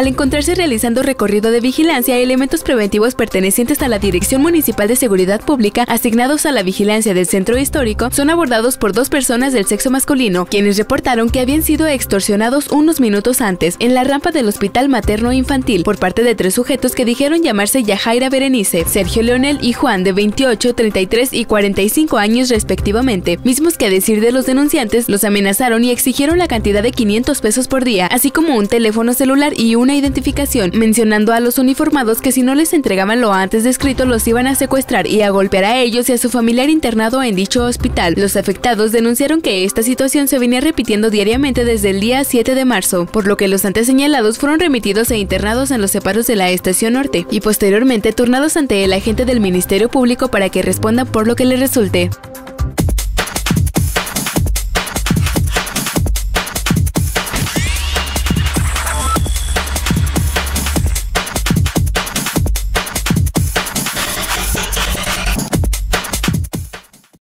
al encontrarse realizando recorrido de vigilancia, elementos preventivos pertenecientes a la Dirección Municipal de Seguridad Pública asignados a la vigilancia del centro histórico son abordados por dos personas del sexo masculino, quienes reportaron que habían sido extorsionados unos minutos antes en la rampa del Hospital Materno Infantil por parte de tres sujetos que dijeron llamarse Yajaira Berenice, Sergio Leonel y Juan de 28, 33 y 45 años respectivamente, mismos que a decir de los denunciantes los amenazaron y exigieron la cantidad de 500 pesos por día, así como un teléfono celular y una identificación, mencionando a los uniformados que si no les entregaban lo antes descrito los iban a secuestrar y a golpear a ellos y a su familiar internado en dicho hospital. Los afectados denunciaron que esta situación se venía repitiendo diariamente desde el día 7 de marzo, por lo que los antes señalados fueron remitidos e internados en los separos de la estación norte y posteriormente turnados ante el agente del Ministerio Público para que respondan por lo que le resulte.